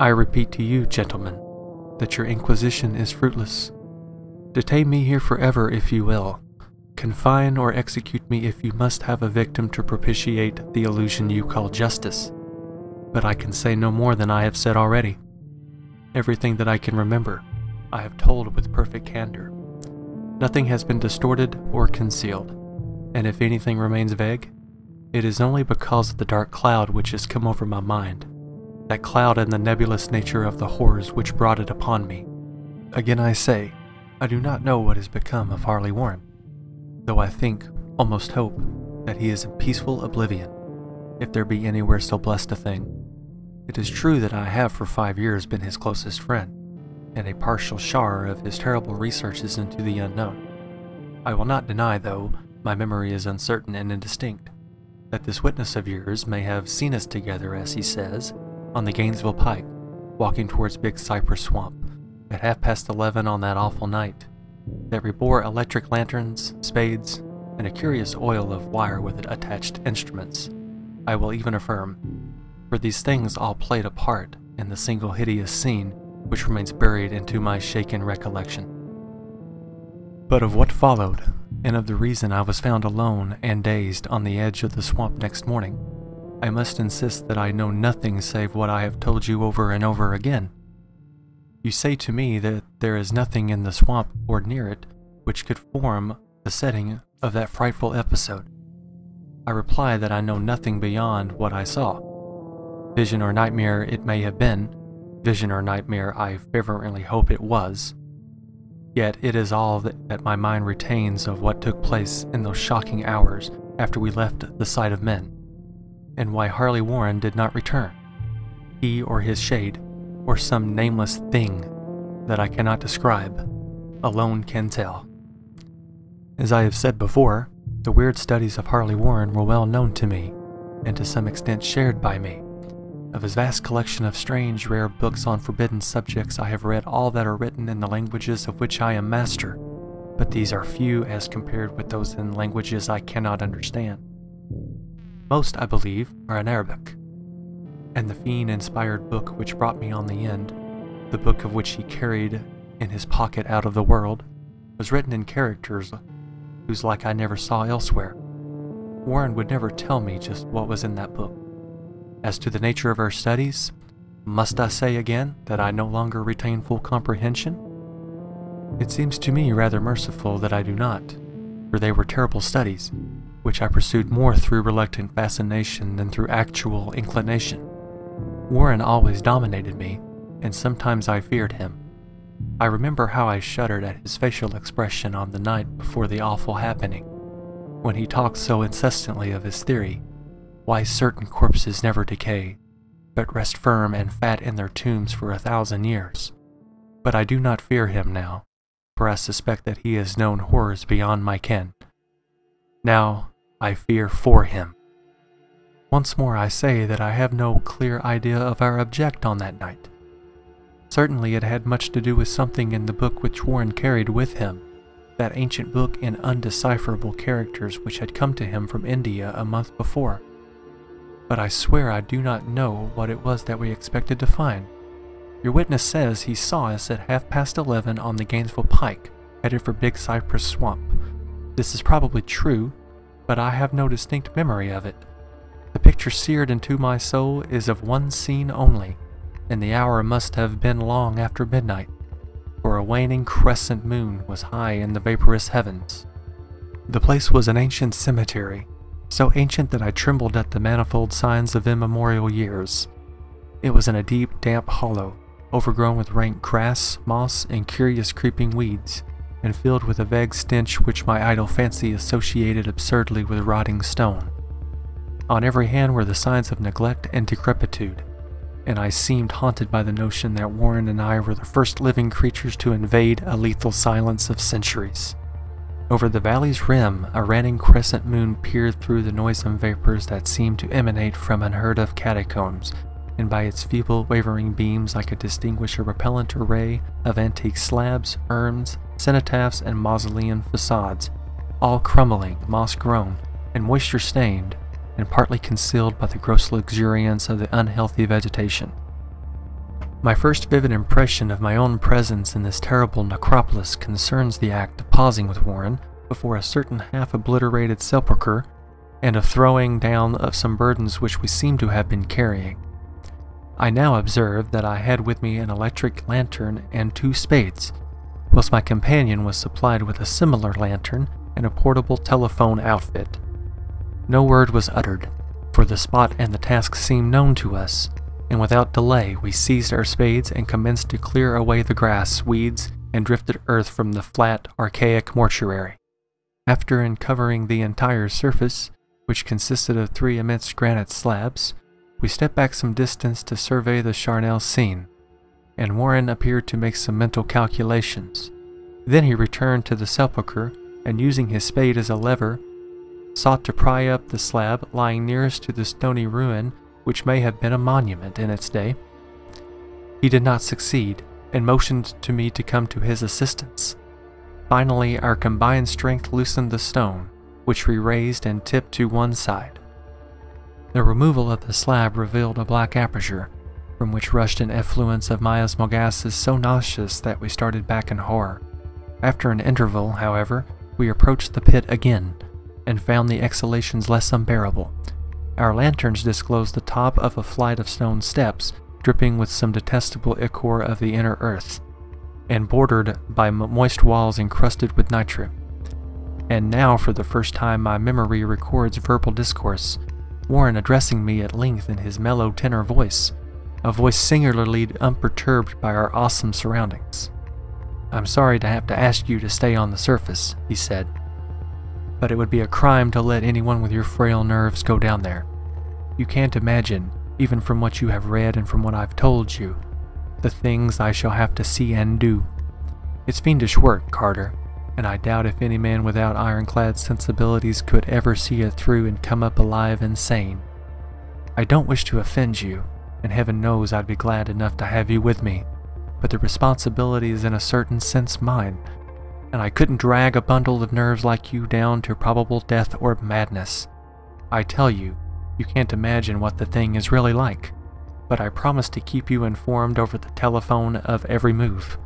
I repeat to you, gentlemen, that your inquisition is fruitless. Detain me here forever if you will. Confine or execute me if you must have a victim to propitiate the illusion you call justice. But I can say no more than I have said already. Everything that I can remember, I have told with perfect candor. Nothing has been distorted or concealed, and if anything remains vague, it is only because of the dark cloud which has come over my mind, that cloud and the nebulous nature of the horrors which brought it upon me. Again I say, I do not know what has become of Harley Warren, though I think, almost hope, that he is in peaceful oblivion, if there be anywhere so blessed a thing. It is true that I have for five years been his closest friend, and a partial share of his terrible researches into the unknown. I will not deny, though my memory is uncertain and indistinct, that this witness of yours may have seen us together, as he says, on the Gainesville Pike, walking towards Big Cypress Swamp, at half past eleven on that awful night, that we bore electric lanterns, spades, and a curious oil of wire with attached instruments. I will even affirm, for these things all played a part in the single hideous scene which remains buried into my shaken recollection. But of what followed, and of the reason I was found alone and dazed on the edge of the swamp next morning, I must insist that I know nothing save what I have told you over and over again. You say to me that there is nothing in the swamp or near it which could form the setting of that frightful episode. I reply that I know nothing beyond what I saw. Vision or nightmare it may have been, vision or nightmare I fervently hope it was, Yet it is all that my mind retains of what took place in those shocking hours after we left the sight of men, and why Harley Warren did not return. He or his shade, or some nameless thing that I cannot describe, alone can tell. As I have said before, the weird studies of Harley Warren were well known to me, and to some extent shared by me. Of his vast collection of strange, rare books on forbidden subjects, I have read all that are written in the languages of which I am master, but these are few as compared with those in languages I cannot understand. Most, I believe, are in Arabic. And the fiend inspired book which brought me on the end, the book of which he carried in his pocket out of the world, was written in characters whose like I never saw elsewhere. Warren would never tell me just what was in that book. As to the nature of our studies, must I say again that I no longer retain full comprehension? It seems to me rather merciful that I do not, for they were terrible studies, which I pursued more through reluctant fascination than through actual inclination. Warren always dominated me, and sometimes I feared him. I remember how I shuddered at his facial expression on the night before the awful happening, when he talked so incessantly of his theory why certain corpses never decay, but rest firm and fat in their tombs for a thousand years. But I do not fear him now, for I suspect that he has known horrors beyond my ken. Now I fear for him. Once more I say that I have no clear idea of our object on that night. Certainly it had much to do with something in the book which Warren carried with him, that ancient book in undecipherable characters which had come to him from India a month before but I swear I do not know what it was that we expected to find. Your witness says he saw us at half past eleven on the Gainesville Pike, headed for Big Cypress Swamp. This is probably true, but I have no distinct memory of it. The picture seared into my soul is of one scene only, and the hour must have been long after midnight, for a waning crescent moon was high in the vaporous heavens. The place was an ancient cemetery, so ancient that I trembled at the manifold signs of immemorial years. It was in a deep, damp hollow, overgrown with rank grass, moss, and curious creeping weeds, and filled with a vague stench which my idle fancy associated absurdly with rotting stone. On every hand were the signs of neglect and decrepitude, and I seemed haunted by the notion that Warren and I were the first living creatures to invade a lethal silence of centuries. Over the valley's rim, a ranting crescent moon peered through the noisome vapors that seemed to emanate from unheard of catacombs, and by its feeble, wavering beams I could distinguish a repellent array of antique slabs, urns, cenotaphs, and mausoleum facades, all crumbling, moss-grown, and moisture-stained, and partly concealed by the gross luxuriance of the unhealthy vegetation. My first vivid impression of my own presence in this terrible necropolis concerns the act of pausing with Warren before a certain half obliterated sepulchre and of throwing down of some burdens which we seem to have been carrying. I now observed that I had with me an electric lantern and two spades, whilst my companion was supplied with a similar lantern and a portable telephone outfit. No word was uttered, for the spot and the task seemed known to us, and without delay we seized our spades and commenced to clear away the grass, weeds, and drifted earth from the flat, archaic mortuary. After uncovering the entire surface, which consisted of three immense granite slabs, we stepped back some distance to survey the charnel scene, and Warren appeared to make some mental calculations. Then he returned to the sepulchre, and using his spade as a lever, sought to pry up the slab lying nearest to the stony ruin which may have been a monument in its day. He did not succeed, and motioned to me to come to his assistance. Finally, our combined strength loosened the stone, which we raised and tipped to one side. The removal of the slab revealed a black aperture, from which rushed an effluence of miasmal gases so nauseous that we started back in horror. After an interval, however, we approached the pit again, and found the exhalations less unbearable, our lanterns disclosed the top of a flight of stone steps, dripping with some detestable ichor of the inner earth, and bordered by moist walls encrusted with nitre. And now, for the first time, my memory records verbal discourse, Warren addressing me at length in his mellow tenor voice, a voice singularly unperturbed by our awesome surroundings. I'm sorry to have to ask you to stay on the surface, he said but it would be a crime to let anyone with your frail nerves go down there. You can't imagine, even from what you have read and from what I've told you, the things I shall have to see and do. It's fiendish work, Carter, and I doubt if any man without ironclad sensibilities could ever see it through and come up alive and sane. I don't wish to offend you, and heaven knows I'd be glad enough to have you with me, but the responsibility is in a certain sense mine and I couldn't drag a bundle of nerves like you down to probable death or madness. I tell you, you can't imagine what the thing is really like, but I promise to keep you informed over the telephone of every move.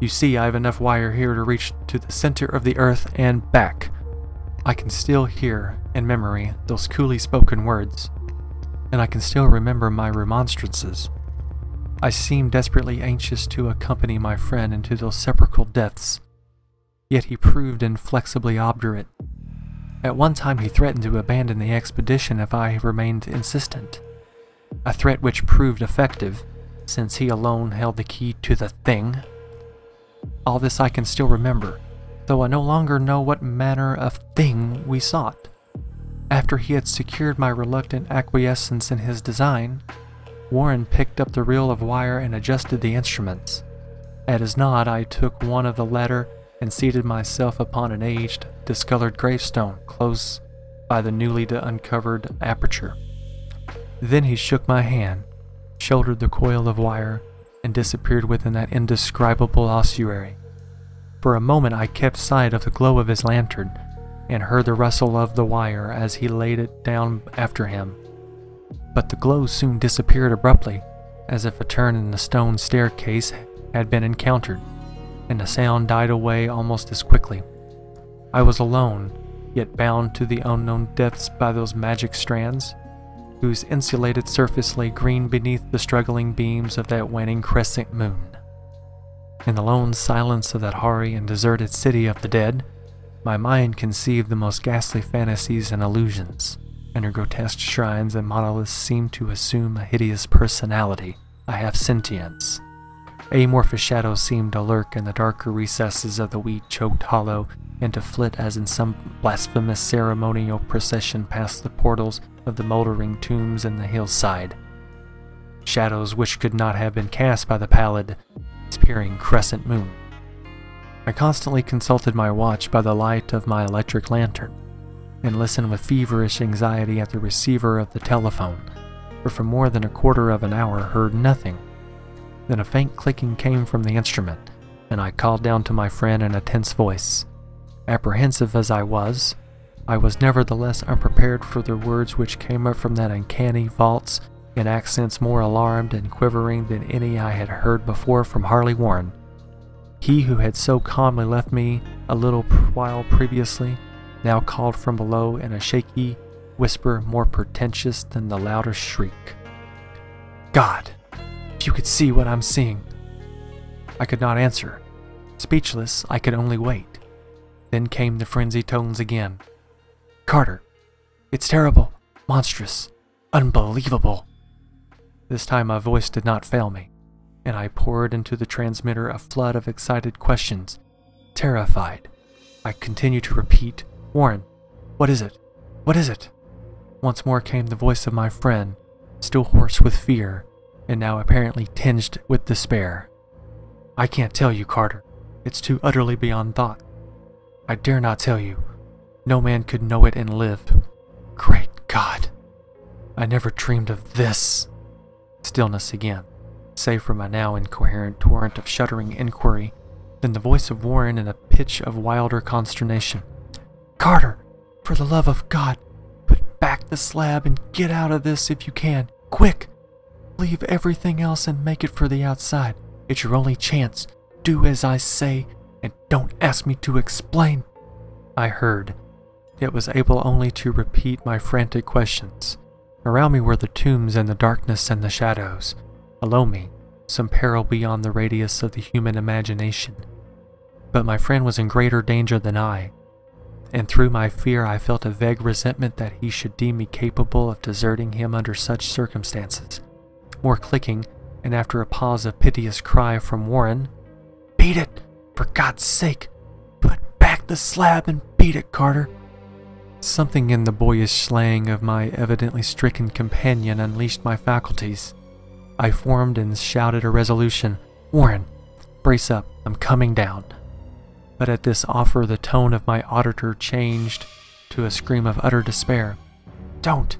You see, I have enough wire here to reach to the center of the earth and back. I can still hear, in memory, those coolly spoken words, and I can still remember my remonstrances. I seemed desperately anxious to accompany my friend into those sepulchral depths, yet he proved inflexibly obdurate. At one time he threatened to abandon the expedition if I remained insistent, a threat which proved effective, since he alone held the key to the thing. All this I can still remember, though I no longer know what manner of thing we sought. After he had secured my reluctant acquiescence in his design, Warren picked up the reel of wire and adjusted the instruments. At his nod, I took one of the latter and seated myself upon an aged, discolored gravestone close by the newly uncovered aperture. Then he shook my hand, shouldered the coil of wire, and disappeared within that indescribable ossuary. For a moment I kept sight of the glow of his lantern, and heard the rustle of the wire as he laid it down after him. But the glow soon disappeared abruptly, as if a turn in the stone staircase had been encountered and the sound died away almost as quickly. I was alone, yet bound to the unknown depths by those magic strands, whose insulated surface lay green beneath the struggling beams of that waning crescent moon. In the lone silence of that hoary and deserted city of the dead, my mind conceived the most ghastly fantasies and illusions, and her grotesque shrines and monoliths seemed to assume a hideous personality, a half sentience. Amorphous shadows seemed to lurk in the darker recesses of the weed-choked hollow and to flit as in some blasphemous ceremonial procession past the portals of the moldering tombs in the hillside. Shadows which could not have been cast by the pallid, peering crescent moon. I constantly consulted my watch by the light of my electric lantern, and listened with feverish anxiety at the receiver of the telephone, for for more than a quarter of an hour heard nothing then a faint clicking came from the instrument, and I called down to my friend in a tense voice. Apprehensive as I was, I was nevertheless unprepared for the words which came up from that uncanny vaults in accents more alarmed and quivering than any I had heard before from Harley Warren. He who had so calmly left me a little while previously now called from below in a shaky whisper more pretentious than the loudest shriek. God, if you could see what I'm seeing. I could not answer. Speechless, I could only wait. Then came the frenzied tones again. Carter, it's terrible, monstrous, unbelievable. This time my voice did not fail me, and I poured into the transmitter a flood of excited questions. Terrified, I continued to repeat, Warren, what is it? What is it? Once more came the voice of my friend, still hoarse with fear, and now apparently tinged with despair. I can't tell you, Carter. It's too utterly beyond thought. I dare not tell you. No man could know it and live. Great God! I never dreamed of this. Stillness again, save for my now incoherent torrent of shuddering inquiry, then the voice of Warren in a pitch of wilder consternation. Carter, for the love of God, put back the slab and get out of this if you can. Quick! Leave everything else and make it for the outside. It's your only chance. Do as I say, and don't ask me to explain. I heard, yet was able only to repeat my frantic questions. Around me were the tombs and the darkness and the shadows. Below me, some peril beyond the radius of the human imagination. But my friend was in greater danger than I, and through my fear I felt a vague resentment that he should deem me capable of deserting him under such circumstances. More clicking, and after a pause a piteous cry from Warren, Beat it! For God's sake! Put back the slab and beat it, Carter! Something in the boyish slang of my evidently stricken companion unleashed my faculties. I formed and shouted a resolution, Warren, brace up, I'm coming down. But at this offer the tone of my auditor changed to a scream of utter despair. Don't!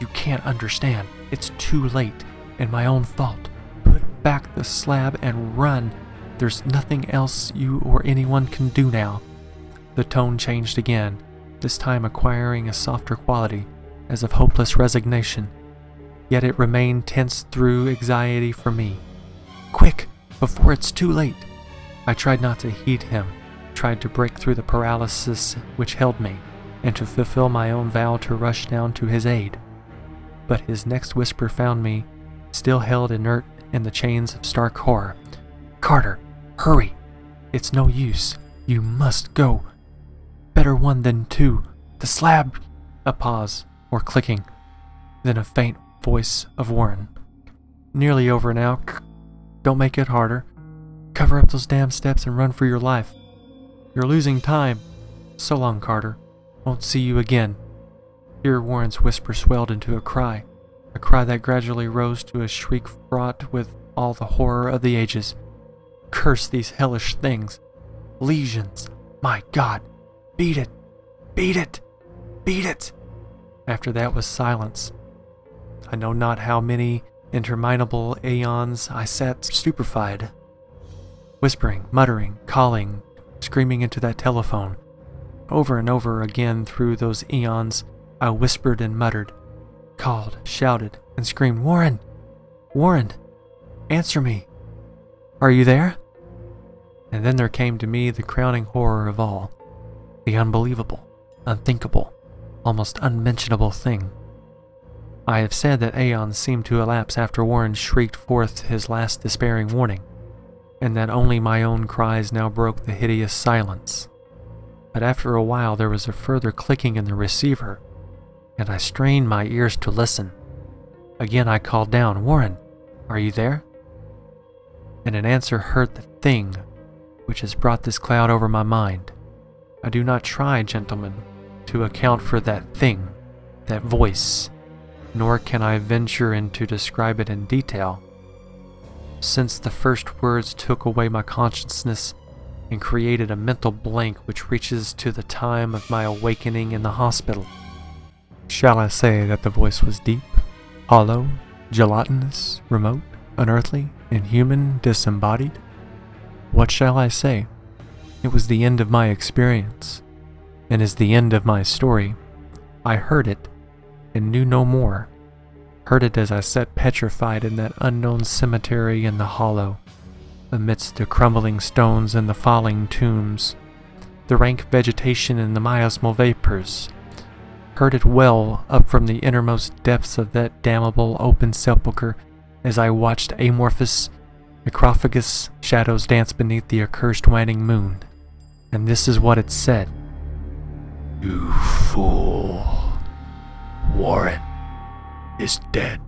You can't understand. It's too late, and my own fault Put back the slab and run. There's nothing else you or anyone can do now. The tone changed again, this time acquiring a softer quality, as of hopeless resignation. Yet it remained tense through anxiety for me. Quick, before it's too late! I tried not to heed him, tried to break through the paralysis which held me, and to fulfill my own vow to rush down to his aid. But his next whisper found me, still held inert in the chains of stark horror. Carter, hurry! It's no use. You must go. Better one than two. The slab! A pause, or clicking, then a faint voice of Warren. Nearly over now. Don't make it harder. Cover up those damn steps and run for your life. You're losing time. So long, Carter. Won't see you again. Here Warren's whisper swelled into a cry a cry that gradually rose to a shriek fraught with all the horror of the ages. Curse these hellish things! Lesions! My God! Beat it! Beat it! Beat it! After that was silence. I know not how many interminable aeons I sat stupefied, whispering, muttering, calling, screaming into that telephone. Over and over again through those eons, I whispered and muttered, called, shouted, and screamed, Warren! Warren! Answer me! Are you there? And then there came to me the crowning horror of all the unbelievable, unthinkable, almost unmentionable thing. I have said that aeons seemed to elapse after Warren shrieked forth his last despairing warning, and that only my own cries now broke the hideous silence. But after a while there was a further clicking in the receiver, and I strained my ears to listen. Again I called down, Warren, are you there? And in answer heard the thing which has brought this cloud over my mind. I do not try, gentlemen, to account for that thing, that voice, nor can I venture in to describe it in detail, since the first words took away my consciousness and created a mental blank which reaches to the time of my awakening in the hospital. Shall I say that the voice was deep, hollow, gelatinous, remote, unearthly, inhuman, disembodied? What shall I say? It was the end of my experience, and is the end of my story. I heard it, and knew no more. heard it as I sat petrified in that unknown cemetery in the hollow, amidst the crumbling stones and the falling tombs, the rank vegetation and the miasmal vapors. Heard it well up from the innermost depths of that damnable open sepulchre as I watched amorphous, necrophagous shadows dance beneath the accursed waning moon. And this is what it said. You fool. Warren is dead.